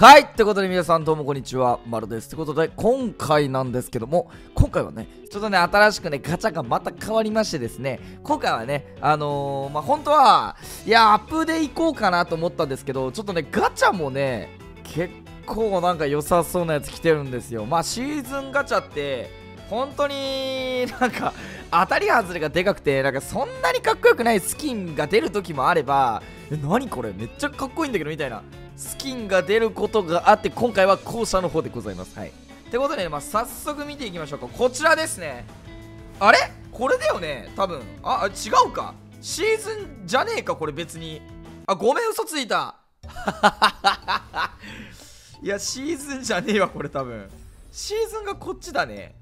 はいってことで皆さんどうもこんにちは、まるです。ってことで今回なんですけども、今回はね、ちょっとね、新しくね、ガチャがまた変わりましてですね、今回はね、あのー、まあ、本当は、いや、アップでいこうかなと思ったんですけど、ちょっとね、ガチャもね、結構なんか良さそうなやつ来てるんですよ。まあ、シーズンガチャって、本当になんか当たり外れがでかくてなんかそんなにかっこよくないスキンが出る時もあればえ何これ？めっちゃかっこいいんだけどみたいなスキンが出ることがあって今回は後者の方でございます。はい。ってことで、ね、まあ、早速見ていきましょうか。こちらですね。あれ？これだよね。多分。あ違うか。シーズンじゃねえか。これ別に。あごめん嘘ついた。いやシーズンじゃねえわこれ多分。シーズンがこっちだね。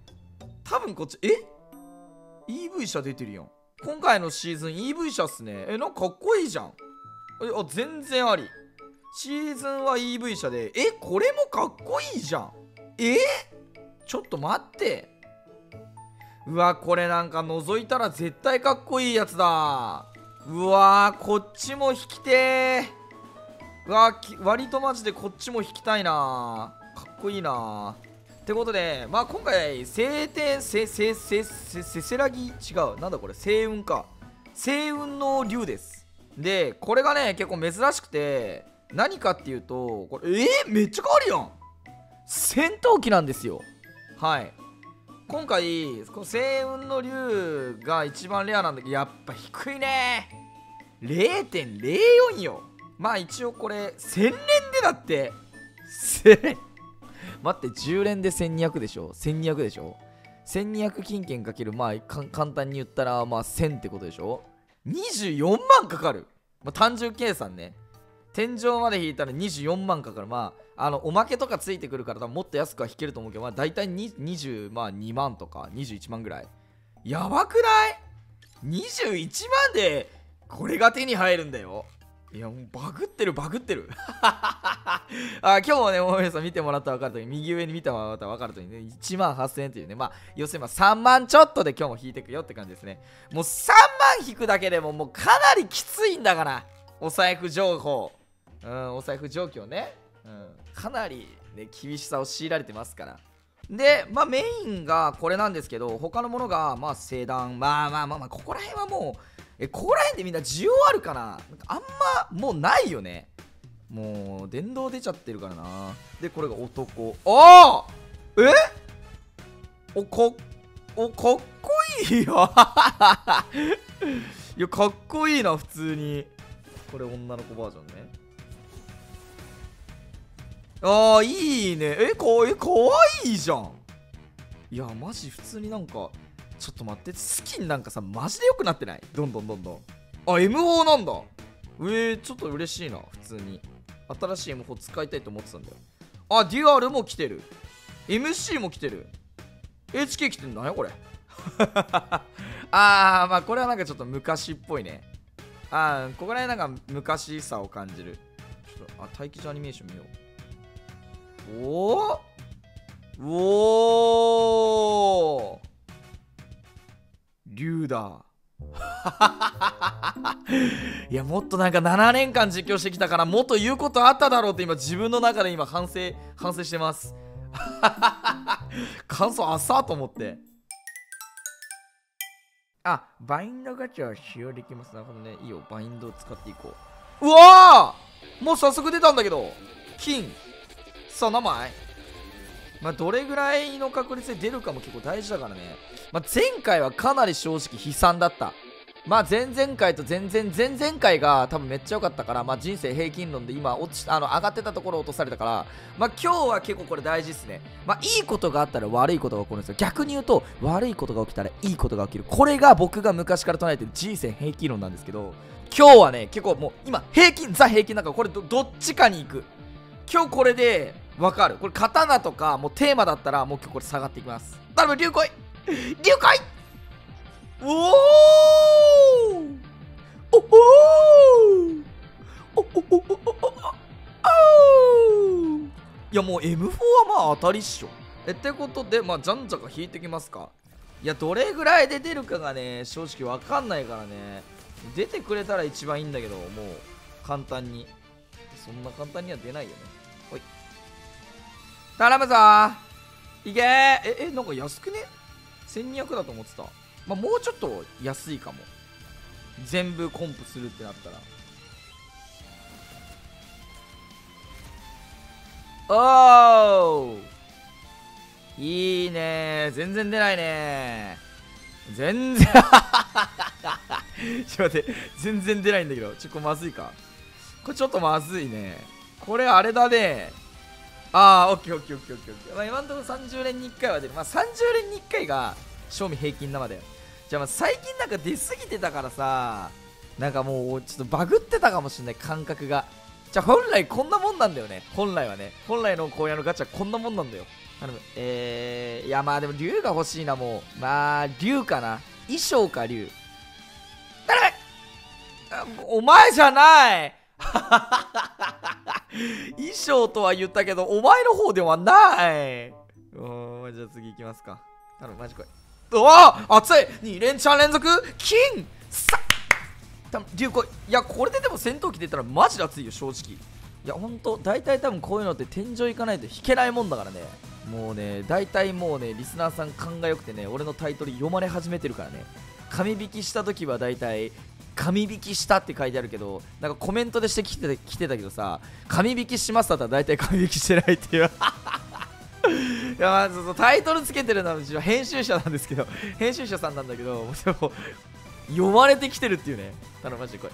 多分こっちえ？EV 車出てるやん。今回のシーズン EV 車っすね。えなんかかっこいいじゃん。えあ全然ありシーズンは EV 車で。えこれもかっこいいじゃん。え？ちょっと待って。うわこれなんか覗いたら絶対かっこいいやつだ。うわこっちも引きてうわ割とマジでこっちも引きたいな。かっこいいな。ってことで、まあ今回、晴天、せ、せ、せ、せ、せせらぎ？違う。なんだこれ、星雲か。星雲の竜です。で、これがね、結構珍しくて、何かっていうと、これ、えー、めっちゃ変わるやん戦闘機なんですよ。はい。今回、この星雲の竜が一番レアなんだけど、やっぱ低いね。0.04よ。まあ一応これ、1000連でだって。待って10連で1200でしょ？1200でしょ？1200金券かけるまあ簡単に言ったらまあ1000ってことでしょ？24万かかる、まあ、単純計算ね天井まで引いたら24万かかる。まああのおまけとかついてくるからもっと安くは引けると思うけどまあ大体20、まあ、2万とか21万ぐらい。やばくない ?21 万でこれが手に入るんだよ。いやもうバグってるバグってる。あ今日もねもう皆さん見てもらったら分かるとおり右上に見てもらったら分かるとおりね1万8000円というね。まあ要するに3万ちょっとで今日も引いていくよって感じですね。もう3万引くだけでももうかなりきついんだからお財布情報。うんお財布状況ね、うん、かなりね厳しさを強いられてますから。で、まあメインがこれなんですけど、他のものが、まあ星団、まあまあまあまあ、ここら辺はもう、えここら辺でみんな需要あるかな？あんまもうないよね。もう電動出ちゃってるからな。でこれが男。ああえ？おこおかっこいいよ。いやかっこいいな普通に。これ女の子バージョンね。ああいいね。えかえかわいいじゃん。いやマジ普通になんかちょっと待って。スキンなんかさマジで良くなってない？どんどんどんどん。あ M4 なんだ。えー、ちょっと嬉しいな普通に。新しい M4 使いたいと思ってたんだよ。あデュアルも来てる。MC も来てる。HK 来てんだよこれ。あーまあこれはなんかちょっと昔っぽいね。あーここら辺なんか昔さを感じる。ちょっとあ待機時アニメーション見よう。おおおお竜だいやもっとなんか7年間実況してきたからもっと言うことあっただろうって今自分の中で今反省反省してます。感想浅と思って。あバインドガチャは使用できますな。るほどねいいよ。バインドを使っていこう。うわー！もう早速出たんだけど。金さあ名前。まあ、どれぐらいの確率で出るかも結構大事だからね、まあ、前回はかなり正直悲惨だった。まあ前々回と全然前々回が多分めっちゃ良かったから、まあ、人生平均論で今落ちあの上がってたところ落とされたから、まあ、今日は結構これ大事ですね、まあ、いいことがあったら悪いことが起こるんですよ逆に言うと悪いことが起きたらいいことが起きるこれが僕が昔から唱えてる人生平均論なんですけど今日はね結構もう今平均ザ平均だからこれどっちかに行く今日これでわかる。これ刀とかもうテーマだったらもう今日これ下がっていきます。頼む竜来い竜来いおおおおおおおおおいやもう M4 はまあ当たりっしょ。えってことでまあじゃんじゃか引いてきますか。いやどれぐらいで出るかがね正直わかんないからね。出てくれたら一番いいんだけどもう簡単に。そんな簡単には出ないよね。頼むぞ。ーいけ。ーええなんか安くね？1200だと思ってた。まあもうちょっと安いかも。全部コンプするってなったら。おー。いいね。全然出ないね。全然。ちょっと待って。全然出ないんだけど。ちょっとまずいか。これちょっとまずいね。これあれだね。ああオッケーオッケーオッケーオッケーオッケー、まあ、今のところ30年に1回は出る。まあ30年に1回が賞味平均生だよじゃあまあ最近なんか出過ぎてたからさなんかもうちょっとバグってたかもしれない感覚が。じゃあ本来こんなもんなんだよね。本来はね。本来の荒野のガチャこんなもんなんだよ。頼む。えー、いやまあでも竜が欲しいなもう。まあ竜かな。衣装か竜頼む。お前じゃない。衣装とは言ったけどお前の方ではない。おじゃあ次行きますか。頼むマジこい。おお熱い。2連チャン連続？金。さ。多分竜来い。いやこれででも戦闘機出たらマジで熱いよ正直。いやほんと大体多分こういうのって天井行かないと引けないもんだからね。もうね大体もうねリスナーさん勘が良くてね俺のタイトル読まれ始めてるからね。紙引きした時は大体紙引きしたって書いてあるけどなんかコメントでしてきて来てたけどさ紙引きしますだったら大体紙引きしてないっていう。いやまあそうそうタイトルつけてるのはうちは編集者なんですけど編集者さんなんだけどでも読まれてきてるっていうね。頼むマジで来い。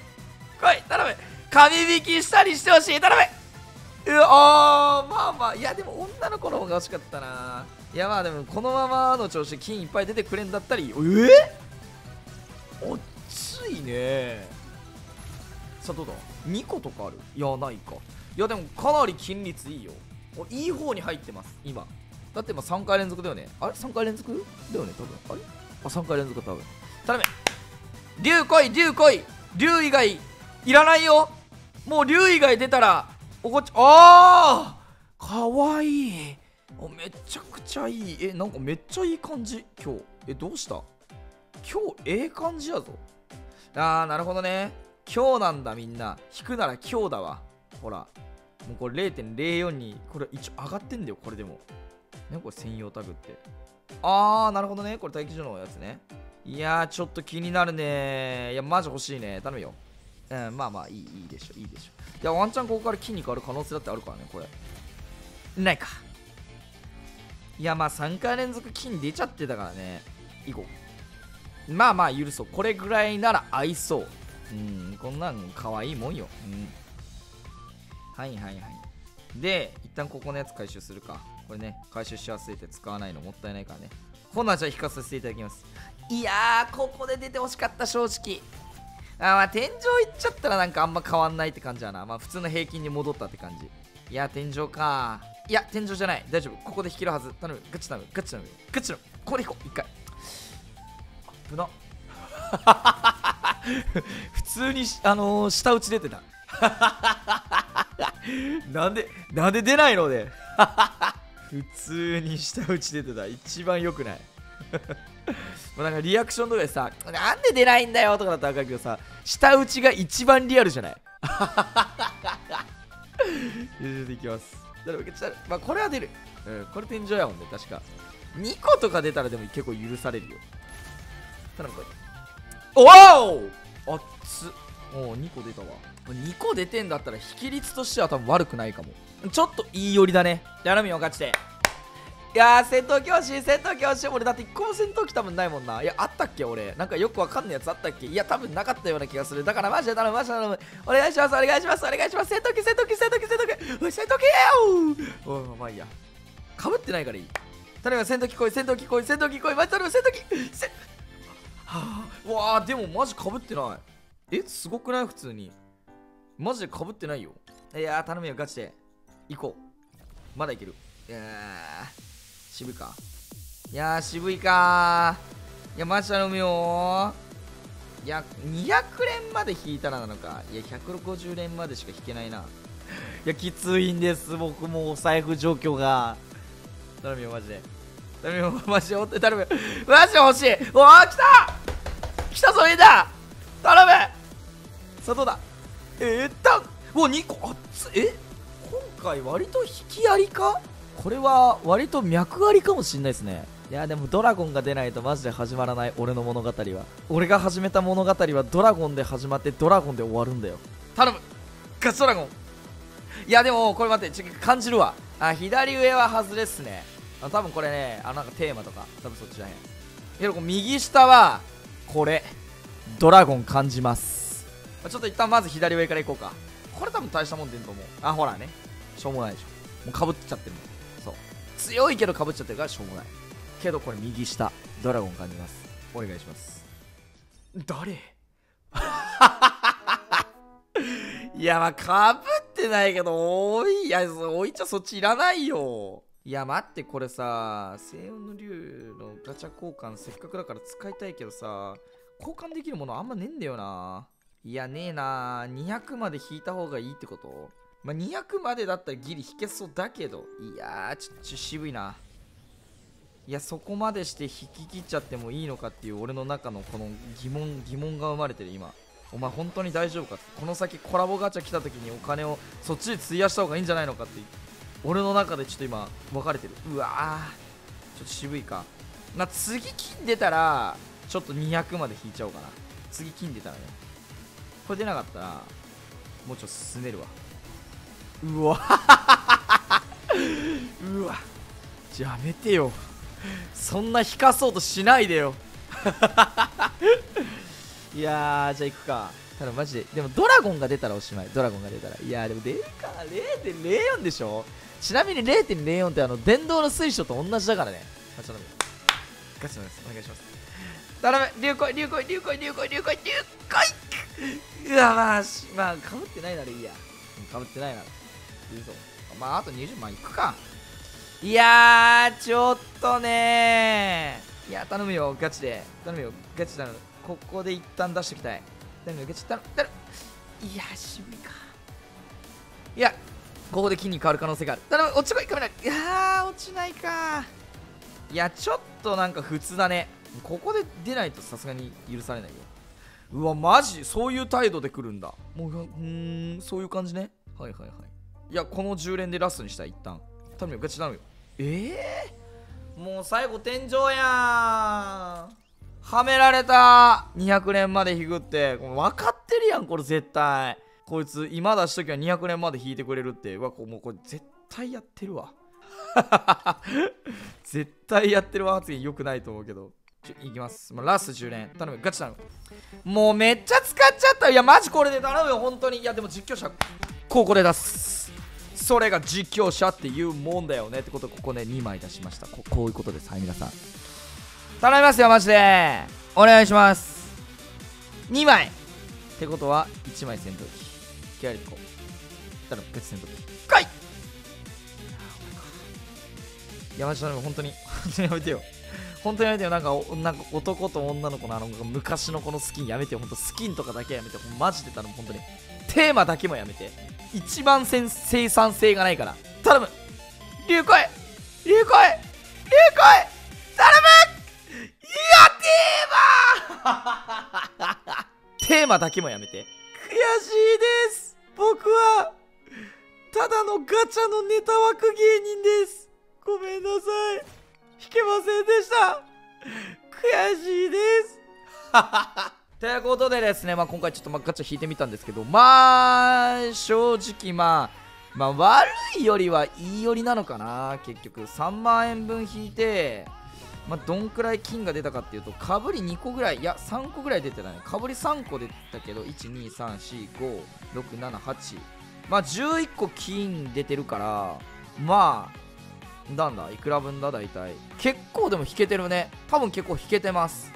来い頼む。紙引きしたりしてほしい頼む。うわまあまあ。いやでも女の子の方が欲しかったな。いやまあでもこのままの調子で金いっぱい出てくれんだったりえ熱いね。さあどうだ？2個とかある？いやないか。いやでもかなり金率いいよ。いい方に入ってます今。だってまあ3回連続だよね。あれ？3回連続だよね多分。あれ？あ3回連続多分。頼め竜来い竜来い竜以外いらないよ。もう竜以外出たらおこっちあー！かわいい。おめちゃくちゃいい。えなんかめっちゃいい感じ。今日。えどうした？今日ええ感じやぞ。あーなるほどね。今日なんだみんな。引くなら今日だわ。ほら。もうこれ0.04にこれ一応上がってんだよこれでも。ねこれ専用タグって。あーなるほどね。これ待機所のやつね。いやーちょっと気になるね。いやマジ欲しいね。頼むよ。うんまあまあいいいいでしょいいでしょいやワンチャンここから金に変わる可能性だってあるからねこれ。ないか。いやまあ3回連続金出ちゃってたからね。いこう。まあまあ許そう。これぐらいなら合いそう。うんこんなん可愛いもんよ。うん。はいはいはい。で一旦ここのやつ回収するか。これね回収し忘れて使わないのもったいないからね。ほなじゃあ引かさせていただきます。いやーここで出てほしかった正直。あまあ天井行っちゃったらなんかあんま変わんないって感じやな。まあ普通の平均に戻ったって感じ。いや天井かいや天井じゃない。大丈夫。ここで引けるはず。頼む。ガチ頼む。ガチ頼む。ガチ頼む。ここで引こう。一回。危な 普通にあのー、下打ち出てた。なんでなんで出ないので。普通に下打ち出てた。一番良くない。もうなんかリアクションとかでさなんで出ないんだよとかだったら分かるけどさ下打ちが一番リアルじゃない？出ていきます。まあこれは出る、うん、これ天井やもんね確か。2個とか出たらでも結構許されるよ。頼むこれおお！熱っ。おお2個出たわ。2個出てんだったら引き率としては多分悪くないかも。ちょっといい寄りだね。頼みよ勝ちていやー戦闘教師戦闘教師俺だって1個も戦闘機多分ないもんな。いやあったっけ俺。なんかよくわかんないやつあったっけ。いや多分なかったような気がする。だからマジで頼むマジで頼む。お願いしますお願いしますお願いします。戦闘機戦闘機戦闘機戦闘機おい戦闘機おいまあいいや。かぶってないからいい。頼む戦闘機来い戦闘機来い戦闘機来い。マジ頼む戦闘機せは あわあでもマジかぶってない。えすごくない？普通に。マジでかぶってないよ。いやー頼むよガチで。行こう。まだいける。いや渋いか。いや渋いかいやマジ頼むよいや200連まで引いたらなのか。いや150連までしか引けないな。いやきついんです僕もお財布状況が。頼むよマジで。頼むよマジで本当に頼むよマジ欲しい。おー来た！来たぞみんな頼む！さあどうだ？えー、っとお2個熱え？今回割と引きありか？これは割と脈ありかもしんないですね。いやでもドラゴンが出ないとマジで始まらない俺の物語は。俺が始めた物語はドラゴンで始まってドラゴンで終わるんだよ。頼む！ガチドラゴン！いやでもこれ待ってちょ感じるわ。あ左上は外れっすね。あ多分これねあなんかテーマとか多分そっちらへん。けど右下はこれドラゴン感じます。まちょっと一旦まず左上からいこうか。これ多分大したもん出んと思う。あほらね。しょうもないでしょ。もうかぶっちゃってるもん。そう。強いけどかぶっちゃってるからしょうもない。けどこれ右下ドラゴン感じます。お願いします。誰？いやまあかぶってないけどおい。いやおいちゃそっちいらないよ。いや待ってこれさ星雲の竜のガチャ交換せっかくだから使いたいけどさ交換できるものあんまねえんだよな。いやねえな。200まで引いた方がいいってこと？まあ、200までだったらギリ引けそうだけど。いやーちょっと渋いな。いやそこまでして引き切っちゃってもいいのかっていう俺の中のこの疑問疑問が生まれてる今。お前本当に大丈夫かこの先コラボガチャ来た時にお金をそっちで費やした方がいいんじゃないのかって俺の中でちょっと今分かれてる。うわー。ちょっと渋いか。な次金出たらちょっと200まで引いちゃおうかな。次金出たらね。これ出なかったらもうちょっと進めるわ。うわ。うわ。やめてよ。そんな引かそうとしないでよ。いやーじゃあ行くか。ただマジで。でもドラゴンが出たらおしまい。ドラゴンが出たら。いやーでも出るか0.04でしょちなみに0.04ってあの電動の水晶と同じだからね。ガチャガチャですお願いします。頼む。流行流行流行流行流行流行うわまあまあかぶってないならいいや。かぶってないなら。いいぞ。まああと20万いくか。いやーちょっとねいや頼むよガチで。頼むよガチ頼む。ここで一旦出しておきたい。頼むよガチ頼む。頼む。いや渋いか。いやここで金に変わる可能性がある。頼む落ちこいカメラい。やー落ちないか。いやちょっとなんか普通だね。ここで出ないとさすがに許されないよ。うわマジ？そういう態度で来るんだ。もううんそういう感じね。はいはいはい。いやこの10連でラストにしたい一旦。頼むよガチ頼むよ。ええー、もう最後天井やん。はめられた。200連まで引くって。分かってるやんこれ絶対。こいつ今出しときは200連まで引いてくれるって。わもうこれ絶対やってるわ。絶対やってるわ発言よくないと思うけど。いきます、まあ、ラスト10連。頼むガチ頼む。もうめっちゃ使っちゃった。いやマジこれで頼むよ。本当に。いやでも実況者ここで出す。それが実況者っていうもんだよねってことここね2枚出しました。ここういうことです。はい皆さん。頼みますよマジで。お願いします。2枚。ってことは1枚戦闘機。気合入れてこう。頼む別戦闘機来い。いやマジ頼む本当に。本当にやめてよ。本当にやめてよ。なんかなんか男と女の子のあの昔のこのスキンやめてよ。本当スキンとかだけやめてマジで頼む本当に。テーマだけもやめて。一番生産性がないから。頼む。流行へ。流行へ。流行へ。頼む。いやテーマ テーマだけもやめて。悔しいです。僕はただのガチャのネタ枠芸人です。ごめんなさい。弾けませんでした。悔しいです。ということでですね、まあ、今回ちょっとまガチャ引いてみたんですけど、まあ、正直まあ、まあ、悪いよりはいいよりなのかな、結局。3万円分引いて、まあ、どんくらい金が出たかっていうと、かぶり2個ぐらい、いや、3個ぐらい出てたね。かぶり3個出たけど、1、2、3、4、5、6、7、8。まあ、11個金出てるから、まあ、なんだいくら分だ大体。結構でも引けてるね。多分結構引けてます。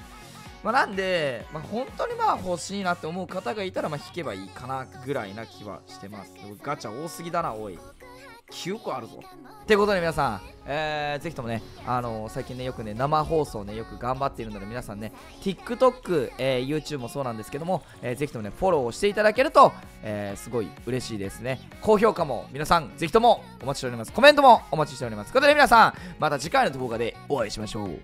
まあ、なんで、まあ、本当にまあ欲しいなって思う方がいたらまあ引けばいいかなぐらいな気はしてます。ガチャ多すぎだな、おい。9個あるぞ。ってことで皆さん、えー、ぜひともね、あのー、最近ね、よくね、生放送ね、よく頑張っているので、皆さんね、TikTok、えー、YouTube もそうなんですけども、えー、ぜひともね、フォローをしていただけると、えー、すごい嬉しいですね。高評価も皆さん、ぜひともお待ちしております。コメントもお待ちしております。ということで皆さん、また次回の動画でお会いしましょう。